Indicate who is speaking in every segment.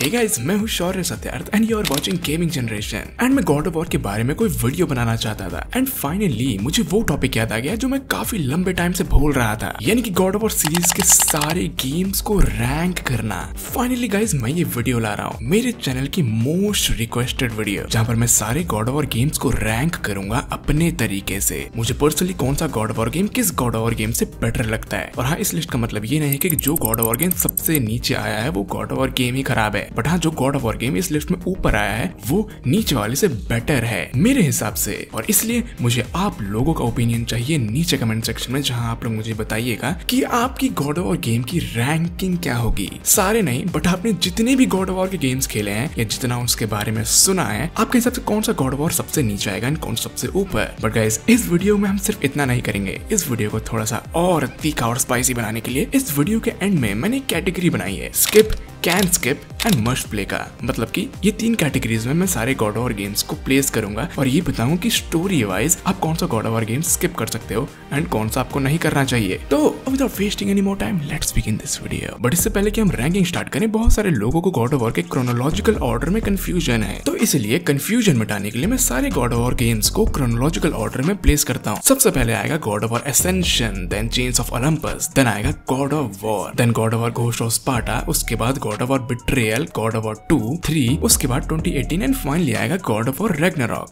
Speaker 1: Hey guys, मैं हूँ Shaurya Satyarth and you are watching gaming generation and मैं God of War के बारे में कोई वीडियो बनाना चाहता था. एंड फाइनली मुझे वो टॉपिक याद आ गया जो मैं काफ़ी लंबे टाइम से भूल रहा था. यानी कि गॉड ऑफ़ वॉर सीरीज़ के सारे गेम्स को रैंक करना. फाइनली गाइज़ मैं ये वीडियो ला रहा हूँ. मेरे चैनल की मोस्ट रिक्वेस्टेड वीडियो जहाँ पर मैं सारे गॉड ऑफ़ वॉर गेम्स को रैंक करूँगा अपने तरीके से. मुझे पर्सनली कौन सा गॉड ऑफ़ वॉर गेम किस गॉड ऑफ़ वॉर गेम से बेटर लगता है? और हाँ इस लिस्ट का मतलब ये नहीं है कि जो गॉड ऑफ़ वॉर गेम सबसे नीचे आया है वो गॉड ऑफ़ वॉर गेम ही खराब है. बट हाँ जो गॉड ऑफ़ वॉर गेम इस लिस्ट में ऊपर आया है, वो नीचे वाले से बेटर है, मेरे हिसाब से। और इसलिए मुझे आप लोगों का ओपिनियन चाहिए नीचे कमेंट सेक्शन में, जहाँ आप लोग मुझे बताइएगा कि आपकी गॉड ऑफ़ वॉर गेम की रैंकिंग क्या होगी। सारे नहीं बट आपने जितने भी गॉड ऑफ़ वॉर के गेम्स खेले हैं, या जितना उसके बारे में सुना है, आपके हिसाब से कौन सा गॉड ऑफ़ वॉर सबसे नीचे आएगा एंड कौन सबसे ऊपर? बट गाइस इस वीडियो में हम सिर्फ़ इतना नहीं करेंगे। इस वीडियो को थोड़ा सा और तीखा और स्पाइसी बनाने के लिए, इस वीडियो के एंड में मैंने कैटेगरी बनाई है। Skip can skip and must play का। मतलब कि ये तीन कैटेगरीज में मैं सारे गॉड ऑवर गेम्स को प्लेस करूँगा और ये बताऊँगा कि स्टोरी वाइज आप कौन सा गॉड ऑवर गेम स्किप कर सकते हो एंड कौन सा आपको नहीं करना चाहिए। तो without wasting any more time let's begin this video but इससे पहले कि हम रैंकिंग स्टार्ट करें, बहुत सारे लोगों को गॉड ऑफ़ के क्रोनोलॉजिकल ऑर्डर में कंफ्यूजन है। तो इसलिए कंफ्यूजन मिटाने के लिए मैं सारे गॉड ऑफ़ गेम्स को क्रोनोलॉजिकल ऑर्डर में प्लेस करता हूँ। सबसे पहले आएगा God of Ascension then Chains of Olympus then आएगा God of War then God of Ghost of Sparta उसके बाद God of War Betrayal God of two three उसके बाद 2018 एंड फाइनली आएगा गॉड ऑफ़ वॉर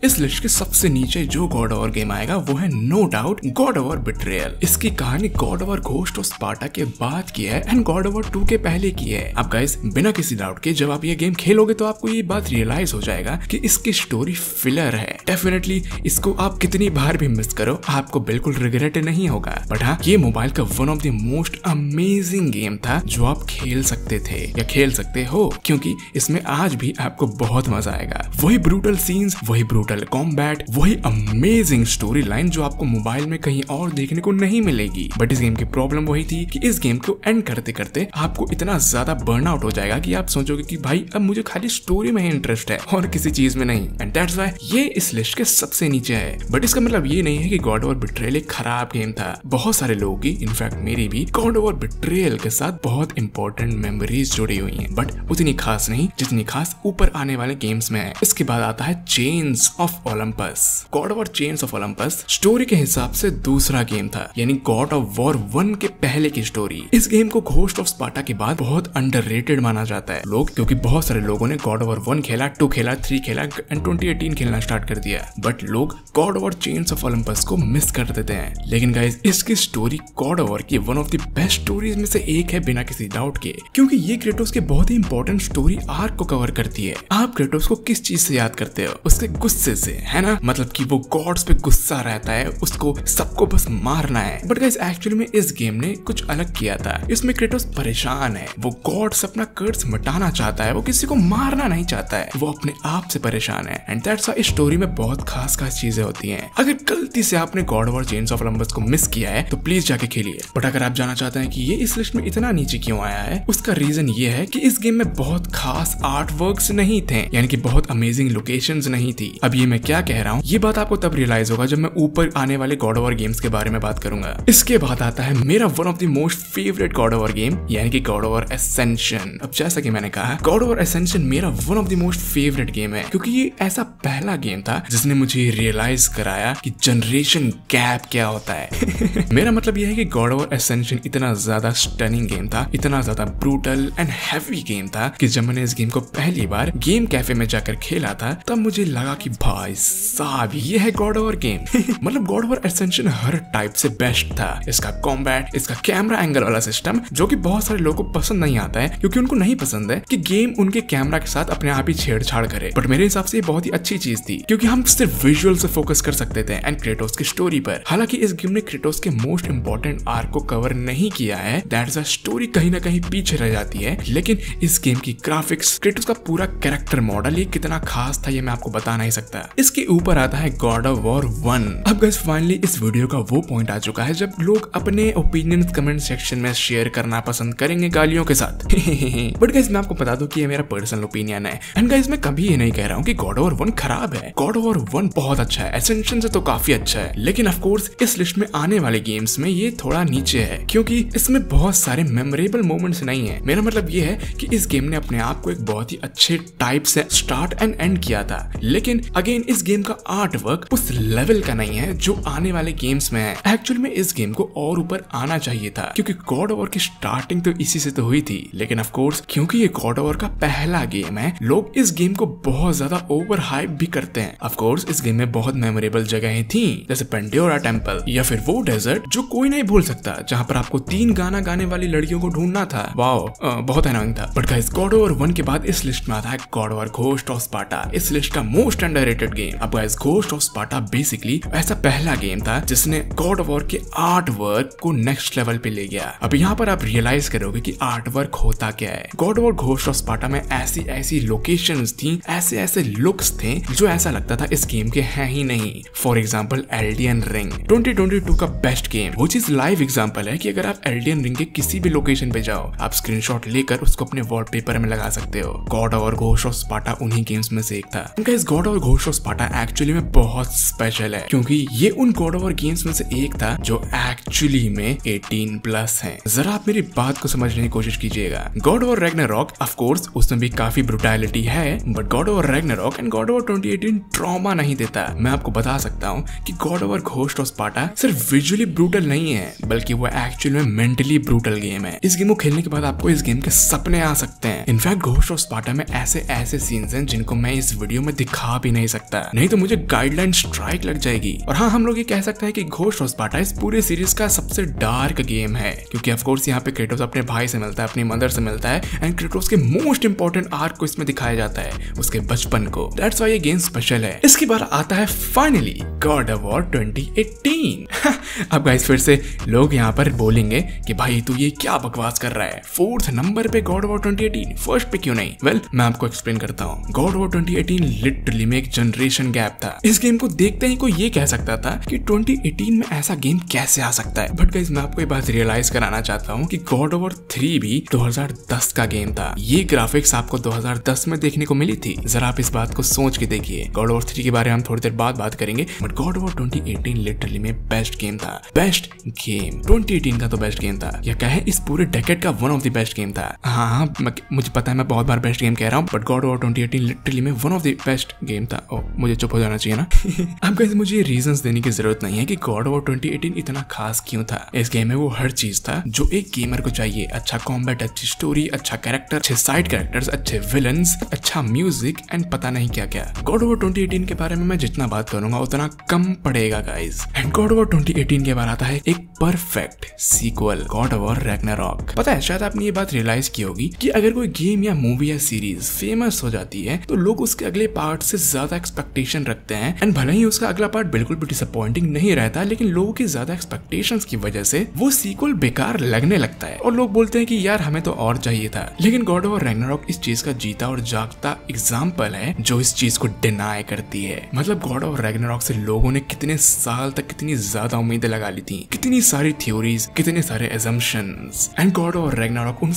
Speaker 1: इस लिस्ट के सबसे नीचे जो गॉड ऑफ़ गेम आएगा, वो है no doubt God of War Betrayal इसकी कहानी God of Ghost of Sparta के बाद की है एंड गॉड ऑफ़ टू के पहले की है। अब गाइस बिना किसी डाउट के जब आप ये गेम खेलोगे तो आपको ये बात रियलाइज़ हो जाएगा कि इसकी स्टोरी फिलर है। डेफिनेटली इसको आप कितनी बार भी मिस करो, आपको बिल्कुल रिग्रेट नहीं होगा। बट हाँ ये मोबाइल का one of the most amazing game था जो आप खेल सकते थे। या खेल सकते हो, क्योंकि इसमें आज भी आपको बहुत मज़ा आएगा। वही ब्रूटल सीन्स वही ब्रूटल कॉम्बैट वही अमेजिंग स्टोरी लाइन जो आपको मोबाइल में कहीं और देखने को नहीं मिलेगी। बट इस गेम की प्रॉब्लम वही थी कि इस गेम को एंड करते करते आपको इतना ज़्यादा बर्न आउट हो जाएगा कि आप सोचोगे कि भाई, अब मुझे खाली स्टोरी में ही इंटरेस्ट है और किसी चीज़ में नहीं। एंड दैट्स व्हाई ये इस लिस्ट के सबसे नीचे है। बट इसका मतलब ये नहीं है कि गॉड ओवर बिट्रेल एक खराब गेम था। बहुत सारे लोगों की इनफैक्ट मेरी भी गॉड ओवर बिट्रेल के साथ बहुत इंपॉर्टेंट मेमोरीज जुड़ी हुई हैं। बट उतनी खास नहीं, जितनी खास ऊपर आने वाले गेम्स में है इसके बाद आता है Chains of Olympus God of Chains of Olympus story के हिसाब से दूसरा गेम था। यानी गॉड ऑफ़ वॉर वन के पहले की स्टोरी इस गेम को घोस्ट ऑफ़ स्पार्टा के बाद बहुत अंडर माना जाता है लोग, क्योंकि बहुत सारे लोगों ने गॉड ऑफ़ वन खेला टू खेला थ्री खेला एंड ट्वेंटी एटीन खेलना स्टार्ट कर दिया। बट लोग God of Chains of Olympus को मिस कर देते हैं। लेकिन गाइज़ इसकी स्टोरी गॉड ऑफ़ की one of the best stories में से एक है बिना किसी डाउट के। क्योंकि ये क्रेटोस के बहुत ही इंपॉर्टेंट स्टोरी आर्क को कवर करती है। आप क्रेटोस को किस चीज़ से याद करते हो? उसके गुस्से से, है ना? मतलब कि वो गॉड्स पे गुस्सा रहता है, उसको सबको बस मारना है। बट गाइस एक्चुअली में इस गेम ने कुछ अलग किया था। इसमें क्रेटोस परेशान है। वो गॉड्स अपना कर्ज मिटाना चाहता है, वो किसी को मारना नहीं चाहता है। वो अपने आप से परेशान है। एंड दैट्स इस स्टोरी में बहुत खास खास चीज़ें होती हैं। अगर गलती से आपने God of Chains of Olympus को मिस किया है तो प्लीज़ जाके खेलिए। बट अगर आप जाना चाहते हैं कि ये इस लिस्ट में इतना नीचे क्यों आया है, उसका रीजन ये है कि इस गेम में बहुत खास आर्ट वर्क नहीं थे, यानी कि बहुत अमेजिंग लोकेशन नहीं थी। अब ये मैं क्या कह रहा हूँ, ये बात आपको तब रियलाइज़ होगा जब मैं ऊपर आने वाले गॉड ओवर गेम्स के बारे में बात करूँगा। इसके बाद आता है मेरा one of the most favourite God over game यानी कि गॉड ओवर एसेंशन अब जैसा कि मैंने कहा गॉड ओवर एसेंशन मेरा one of the most favourite game है, क्योंकि ये ऐसा पहला गेम था जिसने मुझे रियलाइज़ कराया कि जनरेशन गैप क्या होता है। मेरा मतलब यह है कि गॉड ओवर एसेंशन इतना ज़्यादा स्टनिंग गेम था, इतना ज़्यादा ब्रूटल एंड हैवी गेम था कि जब मैंने इस गेम को पहली बार गेम कैफ़े में जाकर खेला था, तब मुझे लगा कि भाई साहब, ये है गॉड ओवर गेम मतलब गॉड ओवर एसेंशन हर टाइप से बेस्ट था। इसका कॉम्बैट इसका कैमरा एंगल वाला सिस्टम जो कि बहुत सारे लोगों को पसंद नहीं आता है, क्योंकि उनको नहीं पसंद है कि गेम उनके कैमरा के साथ अपने आप ही छेड़छाड़ करे। बट मेरे हिसाब से बहुत ही अच्छी चीज़ थी, क्योंकि हम सिर्फ़ विजुअल से फोकस कर सकते थे एंड क्रेटोस की स्टोरी पर। हालाँकि इस गेम ने क्रेटोस के मोस्ट इंपॉर्टेंट आर्क को कवर नहीं किया है। दैट स्टोरी कहीं ना कहीं पीछे रह जाती है। लेकिन इस गेम की ग्राफिक्स क्रेटोस का पूरा कैरेक्टर मॉडल ये कितना खास था, ये मैं आपको बता नहीं सकता। इसके ऊपर आता है गॉड ऑफ़ वॉर वन अब गैस फाइनली इस वीडियो का वो पॉइंट आ चुका है जब लोग अपने ओपिनियन कमेंट सेक्शन में शेयर करना पसंद करेंगे गालियों के साथ। बट गैस मैं आपको बता दूँ कि ये मेरा पर्सनल ओपिनियन है। एंड गैस मैं कभी ये नहीं कह रहा हूँ कि गॉड ऑफ़ वन खराब है। गॉड ऑफ़ वन बहुत अच्छा है। एसेंशन से तो काफ़ी अच्छा है। लेकिन ऑफ़ कोर्स इस लिस्ट में आने वाले गेम्स में ये थोड़ा नीचे है। क्योंकि इसमें बहुत सारे मेमोरेबल मोमेंट्स नहीं है। मेरा मतलब ये है कि इस गेम ने अपने आप को एक बहुत ही अच्छे टाइप से स्टार्ट एंड एंड किया था। लेकिन अगेन इस गेम का आर्ट वर्क उस लेवल का नहीं है जो आने वाले गेम्स में है। एक्चुअल में इस गेम को और ऊपर आना चाहिए था, क्योंकि गॉड ओवर की स्टार्टिंग तो इसी से तो हुई थी। लेकिन ऑफ़ कोर्स क्योंकि ये गॉड ओवर का पहला गेम है, लोग इस गेम को बहुत ज़्यादा ओवर हाइप भी करते हैं। ऑफ़ कोर्स इस गेम में बहुत मेमोरेबल जगहें थी, जैसे पेंडियोरा टेंपल या फिर वो डेजर्ट जो कोई नहीं भूल सकता, जहाँ पर आपको तीन गाना गाने वाली लड़कियों को ढूंढना था। वाओ बहुत अनोइंग था। But guys God over one के बाद इस लिस्ट में आता है God over Ghost of Sparta इस लिस्ट का मोस्ट अंडररेटेड गेम अब guys Ghost of Sparta basically ऐसा पहला गेम था जिसने गॉड ऑफ़ वॉर के आर्ट वर्क को नेक्स्ट लेवल पे ले गया। अब यहाँ पर आप रियलाइज़ करोगे कि आर्ट वर्क होता क्या है। God of War Ghost of Sparta में ऐसी ऐसी लोकेशन थी ऐसे ऐसे लुक्स थे जो ऐसा लगता था इस गेम के है ही नहीं। फॉर एग्ज़ाम्पल एल्डियन रिंग 2022 का बेस्ट गेम वो चीज़ लाइव एग्ज़ाम्पल है की अगर आप एल्डियन रिंग के किसी भी लोकेशन पे जाओ, आप स्क्रीनशॉट लेकर उसको अपने वॉलपेपर में लगा सकते हो। गॉड और घोष ऑफ़ स्पाटा उन्हीं गेम्स में से एक था। उनका इस गॉड और घोष ऑफ़ स्पाटा एक्चुअली में बहुत स्पेशल है, क्योंकि ये उन गॉड और गेम्स में से एक था जो एक्चुअली में 18 प्लस है। जरा आप मेरी बात को समझने की कोशिश कीजिएगा। गॉड और रॉक ऑफ़ कोर्स उसमें भी काफ़ी ब्रुटैलिटी है but God over rock and God over 2018 trauma नहीं देता। मैं आपको बता सकता हूँ कि God over Ghost of Sparta सिर्फ़ विजुअली ब्रूटल नहीं है, बल्कि वो एक्चुअली में मेंटली ब्रूटल गेम है। इस गेम को खेलने के बाद आपको इस गेम के सपने आ सकते हैं। इनफैक्ट घोस्ट ऑफ़ स्पाटा में ऐसे ऐसे सीन्स हैं जिनको मैं इस वीडियो में दिखा भी नहीं सकता। नहीं तो मुझे गाइडलाइन स्ट्राइक लग जाएगी। और हाँ हम लोग ये कह सकते हैं कि घोस्ट ऑफ़ स्पाटा इस पूरे सीरीज़ का सबसे डार्क गेम है। क्योंकि ऑफकोर्स यहाँ पे क्रेटोस अपने भाई से मिलता है, अपनी मदर से मिलता है एंड क्रेटोस के मोस्ट इंपॉर्टेंट आर्क को इसमें दिखाया जाता है, उसके बचपन को। दैट्स वाई ये गेम स्पेशल है। इसके बाद आता है फाइनली गॉड वॉर 2018 अब गाइस फिर से लोग यहाँ पर बोलेंगे कि भाई, तू ये क्या बकवास कर रहा है? फोर्थ नंबर पे गॉड वॉर 2018 फ़र्स्ट पे क्यों नहीं? वेल well, मैं आपको एक्सप्लेन करता हूँ। गॉड वॉर 2018 लिटरली में एक जनरेशन गैप था। इस गेम को देखते ही कोई ये कह सकता था कि 2018 में ऐसा गेम कैसे आ सकता है। बट गाइस मैं आपको ये बात रियलाइज़ कराना चाहता हूँ कि गॉड वॉर 3 भी 2010 का गेम था। ये ग्राफिक्स आपको 2010 में देखने को मिली थी। जरा आप इस बात को सोच के देखिए। गॉड वॉर थ्री के बारे में हम थोड़ी देर बाद बात करेंगे बट गॉड वॉर 2018 लिटरली में बेस्ट गेम था। बेस्ट गेम 2018 का तो बेस्ट गेम था। या कहे इस पूरे डेकेट का one of the best game था। हाँ हाँ मुझे पता है मैं बहुत बार बेस्ट गेम कह रहा हूँ बट गॉड वॉर 2018 लिटरली में one of the best game था। ओ मुझे चुप हो जाना चाहिए ना। अब कैसे मुझे रीजंस देने की ज़रूरत नहीं है कि गॉड वॉर 2018 इतना खास क्यों था। इस गेम में वो हर चीज़ था जो एक गेमर को चाहिए। अच्छा कॉम्बैट अच्छी स्टोरी अच्छा कैरेक्टर अच्छे साइड कैरेक्टर्स अच्छे विलन अच्छा म्यूज़िक एंड पता नहीं क्या क्या। गॉड ऑफ़ ट्वेंटी एटीन के बारे में मैं जितना बात करूँगा उतना कम पड़ेगा guys and God of twenty eighteen के बाद आता है एक perfect sequel God War Ragnarok पता है शायद आपने ये बात रियलाइज़ की होगी कि अगर कोई गेम या मूवी या सीरीज़ फ़ेमस हो जाती है तो लोग उसके अगले पार्ट से ज़्यादा एक्सपेक्टेशन रखते हैं। एंड भले ही उसका अगला पार्ट बिल्कुल भी डिसअपॉइंटिंग नहीं रहता, लेकिन लोगों की ज़्यादा एक्सपेक्टेशन की वजह से वो सीक्वल बेकार लगने लगता है। और लोग बोलते हैं कि यार, हमें तो और चाहिए था। लेकिन गॉड ऑफ़ रैग्नारॉक इस चीज़ का जीता और जागता एग्ज़ाम्पल है, जो इस चीज़ को डिनाई करती है। मतलब गॉड ऑफ़ रैग्नारॉक से लोगों ने कितने साल तक कितनी ज़्यादा उम्मीदें लगा ली थी। कितनी सारी थ्योरीज कितने सारे एजम्पन्स एंड गॉड और रैग्नारॉक उन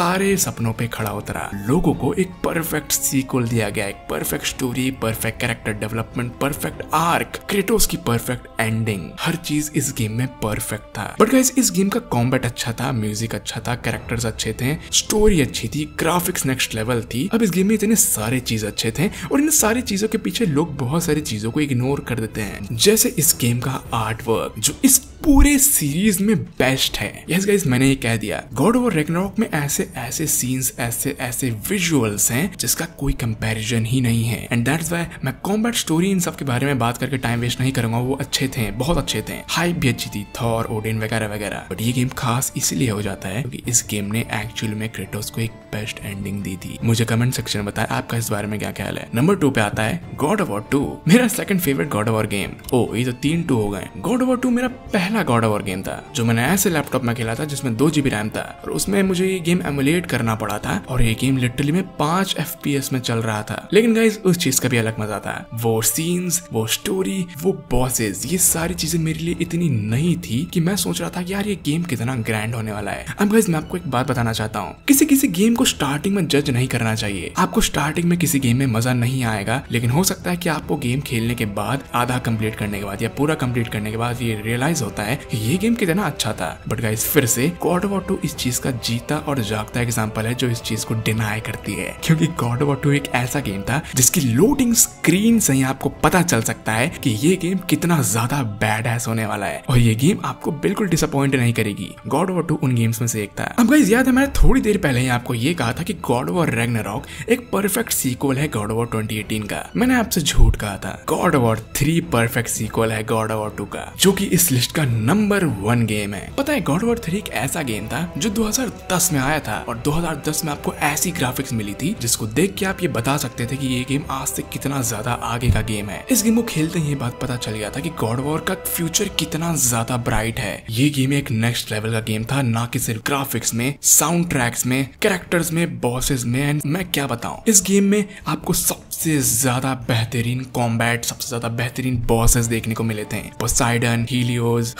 Speaker 1: सारे सपनों पे खड़ा उतरा। लोगों को एक परफेक्ट सीक्वल दिया गया, एक perfect story perfect character development perfect arc Kratos की परफेक्ट एंडिंग हर चीज़ इस गेम में परफेक्ट था। बट गाइस इस गेम का कॉम्बैट अच्छा था म्यूज़िक अच्छा था कैरेक्टर्स अच्छे थे स्टोरी अच्छी थी ग्राफिक्स नेक्स्ट लेवल थी। अब इस गेम में इतने सारे चीज़ अच्छे थे और इन सारी चीज़ों के पीछे लोग बहुत सारी चीज़ों को इग्नोर कर देते हैं। जैसे इस गेम का आर्ट वर्क जो इस पूरे सीरीज़ में बेस्ट है। यस गाइस मैंने ये कह दिया। गॉड ओवर रेगनॉक में ऐसे ऐसे सीन्स ऐसे ऐसे विजुअल्स हैं जिसका कोई कंपैरिजन ही नहीं है। एंड दैट्स व्हाई मैं कॉम्बैट स्टोरी इन सब के बारे में बात करके टाइम वेस्ट नहीं करूँगा। वो अच्छे थे, बहुत अच्छे थे। हाइप भी अच्छी थी थॉर ओडिन वगैरह वगैरह। बट ये गेम खास इसलिए हो जाता है क्योंकि इस गेम ने एक्चुअल में क्रेटोस को एक बेस्ट एंडिंग दी थी। मुझे कमेंट सेक्शन में बताया आपका इस बारे में क्या ख्याल है। नंबर टू पे आता है गॉड ऑफ़ वॉर टू मेरा second favourite God of War game ओ ये तो तीन टू हो गए। गॉड ऑफ़ वॉर टू मेरा पहला गॉड ऑफ़ गेम था, जो मैंने ऐसे लैपटॉप में खेला था जिसमें दो जीबी रैम था। और उसमें मुझे ये गेम एमुलेट करना पड़ा था और ये गेम लिटरली में पाँच एफ़ में चल रहा था। लेकिन गाइज़ उस चीज़ का भी अलग मज़ा था। वो सीन्स वो स्टोरी वो बॉसेस ये सारी चीज़ें मेरे लिए इतनी नहीं थी कि मैं सोच रहा था कि यार ये गेम कितना ग्रैंड होने वाला है। अब गाइज़ मैं आपको एक बात बताना चाहता हूँ। किसी किसी गेम को स्टार्टिंग में जज नहीं करना चाहिए। आपको स्टार्टिंग में किसी गेम में मज़ा नहीं आएगा, लेकिन हो सकता है कि आपको गेम खेलने के बाद आधा कंप्लीट करने के बाद या पूरा कंप्लीट करने के बाद ये रियलाइज़ होता पता है कि ये गेम कितना अच्छा था। बट गाइस फिर से गॉड वॉर टू इस चीज़ का जीता और जागता एग्ज़ाम्पल है जो इस चीज़ को डिनाई करती है। क्योंकि गॉड वॉर टू एक ऐसा गेम था जिसकी लोडिंग स्क्रीन से ही आपको पता चल सकता है कि ये गेम कितना ज़्यादा बैड एस होने वाला है। और ये गेम आपको बिल्कुल डिसअपॉइंट नहीं करेगी। गॉड वॉर टू उन गेम्स में से एक था। अब गाइस याद है, मैंने थोड़ी देर पहले ही आपको ये कहा था कि गॉड वॉर रैग्नारॉक एक परफेक्ट सीक्वल है गॉड वॉर 2018 का। मैंने आपसे झूठ कहा था। गॉड वॉर 3 परफेक्ट सीक्वल है गॉड वॉर 2 का, जो कि इस लिस्ट का नंबर वन गेम है। पता है गॉड वॉर 3 एक ऐसा गेम था जो 2010 में आया था और 2010 में आपको ऐसी ग्राफिक्स मिली थी जिसको देख के आप ये बता सकते थे कि ये गेम आज से कितना ज़्यादा आगे का गेम है। इस गेम को खेलते ही ये बात पता चल गया था कि गॉड वॉर का फ्यूचर कितना ज़्यादा ब्राइट है। ये गेम एक नेक्स्ट लेवल का गेम था, ना कि सिर्फ़ ग्राफिक्स में साउंड ट्रैक्स में कैरेक्टर्स में बॉसेस में एंड मैं क्या बताऊँ। इस गेम में आपको सबसे ज़्यादा बेहतरीन कॉम्बैट सबसे ज़्यादा बेहतरीन बॉसेस देखने को मिले थे। पोसाइडन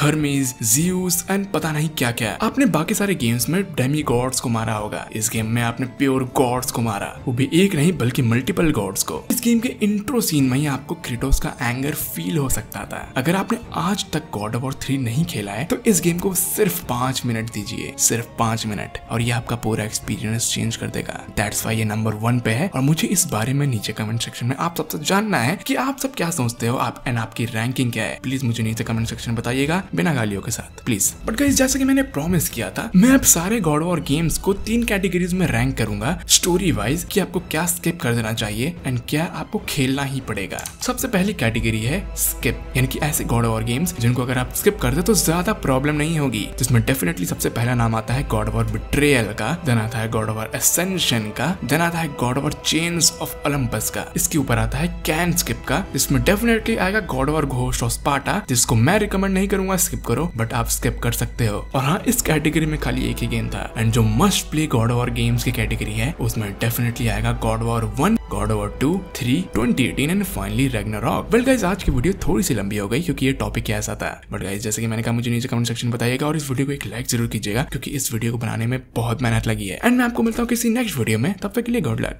Speaker 1: हर्मीज जियूस एंड पता नहीं क्या क्या। आपने बाकी सारे गेम्स में डेमी गॉड्स को मारा होगा। इस गेम में आपने प्योर गॉड्स को मारा। वो भी एक नहीं, बल्कि मल्टीपल गॉड्स को। इस गेम के इंट्रो सीन में ही आपको क्रिटोस का एंगर फील हो सकता था। अगर आपने आज तक गॉड ऑफ़ वॉर थ्री नहीं खेला है तो इस गेम को सिर्फ़ पाँच मिनट दीजिए। सिर्फ़ पाँच मिनट और ये आपका पूरा एक्सपीरियंस चेंज कर देगा। दैट्स वाई ये नंबर वन पे है। और मुझे इस बारे में नीचे कमेंट सेक्शन में आप सबसे जानना है कि आप सब क्या सोचते हो आप एंड आपकी रैंकिंग क्या है। प्लीज़ मुझे नीचे कमेंट सेक्शन बताइएगा। बिना गालियों के साथ। प्लीज़ बट गाइस जैसे कि मैंने प्रॉमिस किया था, मैं अब सारे गॉड वॉर गेम्स को तीन कैटेगरीज में रैंक करूँगा। स्टोरी वाइज कि आपको क्या स्किप कर देना चाहिए एंड क्या आपको खेलना ही पड़ेगा। सबसे पहली कैटेगरी है स्किप यानी कि ऐसे गॉड वॉर गेम्स जिनको अगर आप स्किप कर दे तो ज़्यादा प्रॉब्लम नहीं होगी। जिसमें डेफिनेटली सबसे पहला नाम आता है गॉड वॉर बिट्रेयल का देन आता है गॉड वॉर एसेंशन का देन आता है God War Chains of Olympus का। इसके ऊपर आता है कैन स्किप का। जिसमें डेफिनेटली आएगा God War Ghost of Sparta जिसको मैं रिकमेंड नहीं करूँगा स्किप करो बट आप स्किप कर सकते हो। और हाँ इस कैटेगरी में खाली एक ही गेम था। एंड जो must play God War games की कैटेगरी है, उसमें डेफिनेटली आएगा God War one God War two three twenty eighteen and finally Ragnarok well guys आज की वीडियो थोड़ी सी लंबी हो गई, क्योंकि ये टॉपिक क्या ऐसा था। बट गाइज़ जैसे कि मैंने कहा, मुझे नीचे कमेंट सेक्शन बताइएगा और इस वीडियो को एक लाइक ज़रूर कीजिएगा, क्योंकि इस वीडियो को बनाने में बहुत मेहनत लगी है। एंड मैं आपको मिलता हूँ किसी नेक्स्ट वीडियो में, तब तक के लिए गुड लक